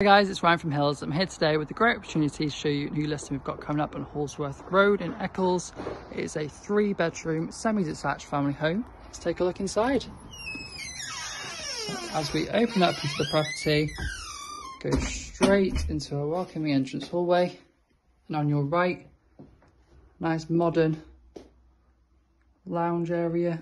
Hey guys, it's Ryan from Hills. I'm here today with a great opportunity to show you a new listing we've got coming up on Hallsworth Road in Eccles. It is a three bedroom, semi-detached family home. Let's take a look inside. As we open up into the property, go straight into a welcoming entrance hallway. And on your right, nice modern lounge area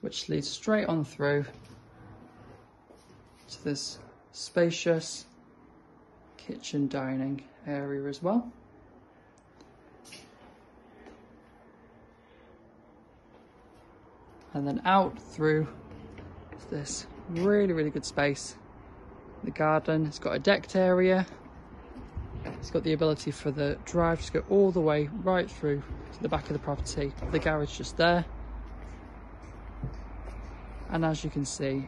which leads straight on through to this spacious kitchen dining area as well. And then out through this really, really good space. The garden, it's got a decked area. It's got the ability for the drive to go all the way right through to the back of the property. The garage just there and as you can see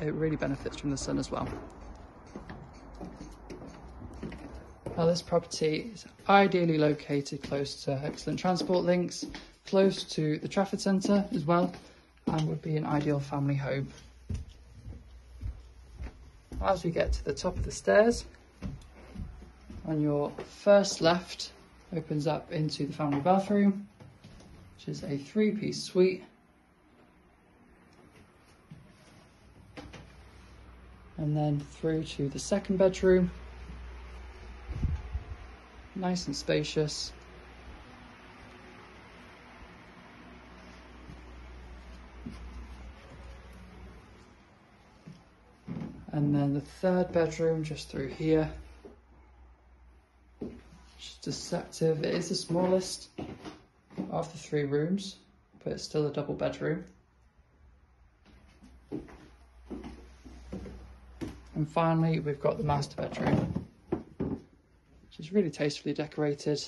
it really benefits from the sun as well. Now this property is ideally located close to excellent transport links, close to the Trafford Centre as well and would be an ideal family home. As we get to the top of the stairs, on your first left opens up into the family bathroom, which is a three-piece suite and then through to the second bedroom. Nice and spacious. And then the third bedroom just through here. Just deceptive. It is the smallest of the three rooms, but it's still a double bedroom. And finally, we've got the master bedroom, which is really tastefully decorated.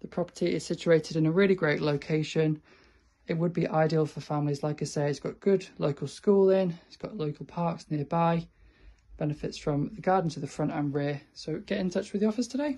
The property is situated in a really great location. It would be ideal for families, like I say, it's got good local schooling, it's got local parks nearby, benefits from the garden to the front and rear. So get in touch with the office today.